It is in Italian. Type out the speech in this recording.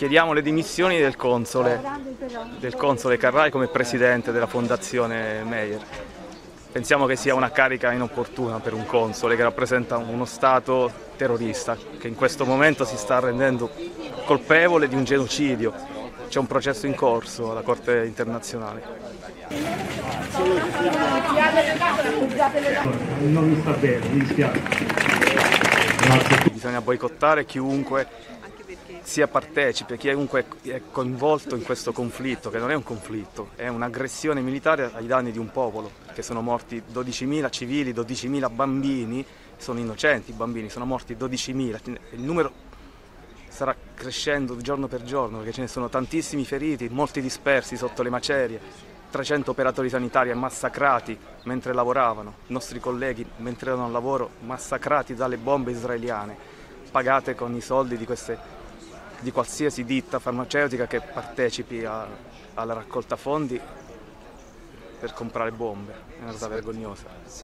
Chiediamo le dimissioni del console, del console Carrai come presidente della fondazione Meyer. Pensiamo che sia una carica inopportuna per un console che rappresenta uno Stato terrorista che in questo momento si sta rendendo colpevole di un genocidio. C'è un processo in corso alla Corte internazionale. Non mi sta bene, mi dispiace. Bisogna boicottare chiunque sia partecipe, chiunque è coinvolto in questo conflitto, che non è un conflitto, è un'aggressione militare ai danni di un popolo, che sono morti 12.000 civili, 12.000 bambini, sono innocenti i bambini, sono morti 12.000, il numero starà crescendo giorno per giorno perché ce ne sono tantissimi feriti, molti dispersi sotto le macerie, 300 operatori sanitari massacrati mentre lavoravano, i nostri colleghi mentre erano al lavoro massacrati dalle bombe israeliane, pagate con i soldi di queste di qualsiasi ditta farmaceutica che partecipi a, alla raccolta fondi per comprare bombe, è una cosa vergognosa.